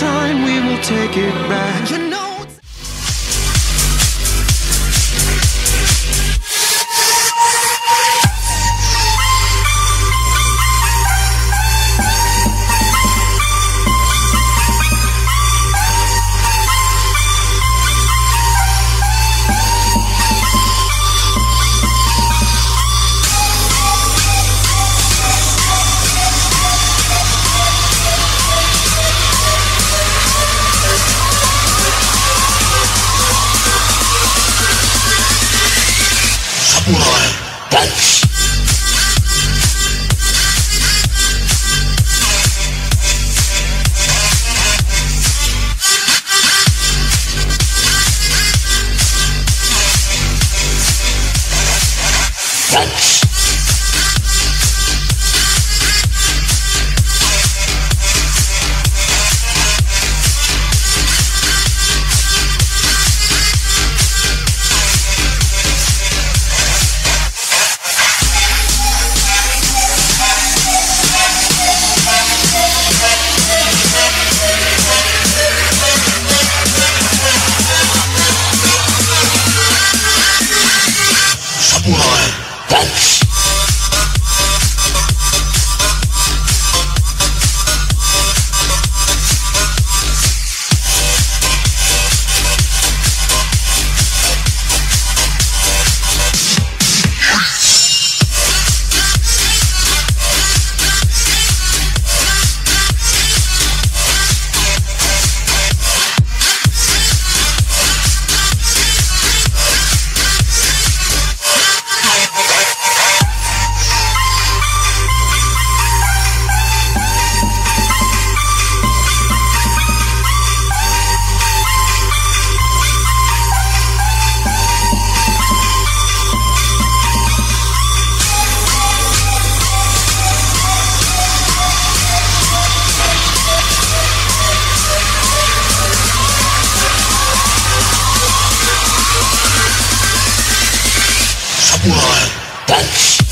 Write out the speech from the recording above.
time, we will take it back. You know. Samurai Box. Box. Samurai Box.